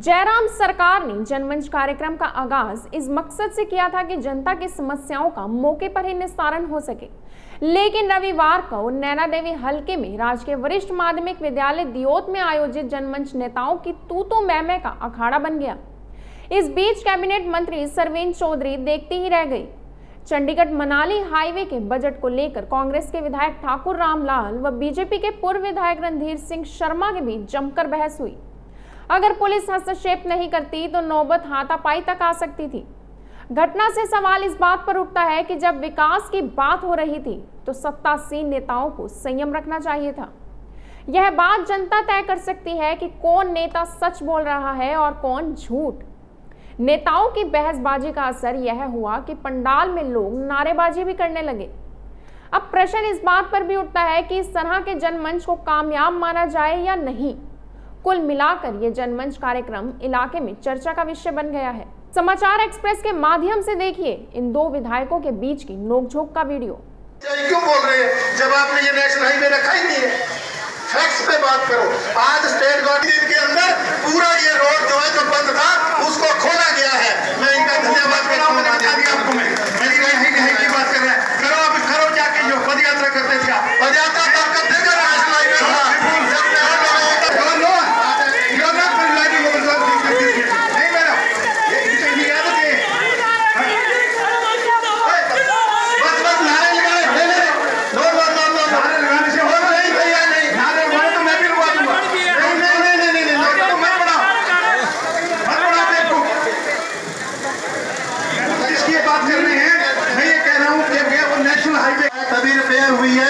जयराम सरकार ने जनमंच कार्यक्रम का आगाज़ इस मकसद से किया था कि जनता की समस्याओं का मौके पर ही निस्तारण हो सके। लेकिन रविवार को नैना देवी हल्के में राजकीय वरिष्ठ माध्यमिक विद्यालय दियोत में आयोजित जनमंच नेताओं की तूतू मैमे का अखाड़ा बन गया। इस बीच कैबिनेट मंत्री सरवीन चौधरी देखती ही रह गई। चंडीगढ़ मनाली हाईवे के बजट को लेकर कांग्रेस के विधायक ठाकुर रामलाल व बीजेपी के पूर्व विधायक रणधीर सिंह शर्मा के बीच जमकर बहस हुई। अगर पुलिस हस्तक्षेप नहीं करती तो नौबत हाथापाई तक आ सकती थी। घटना से सवाल इस बात पर उठता है कि जब विकास की बात हो रही थी तो सत्तासीन नेताओं को संयम रखना चाहिए था। यह बात जनता तय कर सकती है कि कौन नेता सच बोल रहा है और कौन झूठ। नेताओं की बहसबाजी का असर यह हुआ कि पंडाल में लोग नारेबाजी भी करने लगे। अब प्रश्न इस बात पर भी उठता है कि इस तरह के जनमंच को कामयाब माना जाए या नहीं। कुल मिलाकर ये जनमंच कार्यक्रम इलाके में चर्चा का विषय बन गया है। समाचार एक्सप्रेस के माध्यम से देखिए इन दो विधायकों के बीच की नोकझोंक का वीडियो। क्यों बोल रहे हैं? जब आपने ये नेशनल हाईवे रखा ही नहीं है। फैक्ट्स पे बात करो। आज स्टेट गवर्नमेंट के अंदर पूरा ये रोड जो है जो बंद था, उसको खोला गया है। मैं इनका धन्यवाद करता हूँ मैंने बता दिया आपको मैं मेरी रही नहीं की बात कर रहे हैं करो अब करो जाके जो पद यात्रा करते थे पद यात्रा तब करते थे नेशनल हाईवे था जब You're not relying on the नहीं मैडम ये याद है बस बस नारे लगा रहे ले ले नो नो नो नो नारे लगाने से हो नहीं भैया नहीं नारे लगाने तो मैं भी लगवा दूँगा नहीं नहीं नहीं नहीं नहीं नहीं तो मैं पढ़ा मत पढ़ा देखो जिसकी ये बात कर रहे हैं। मैं ये कह रहा हूँ कि वो नेशनल हाईवे तभी रिपेयर हुई है।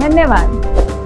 धन्यवाद।